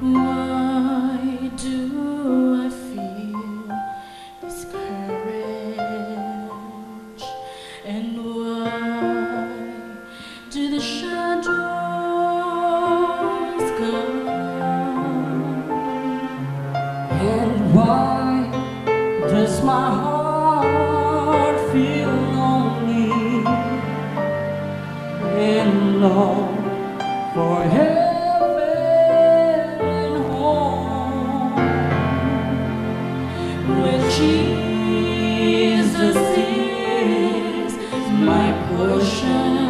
Why do I feel discouraged? And why do the shadows come? And why does my heart feel lonely and? Jesus is my portion.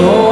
So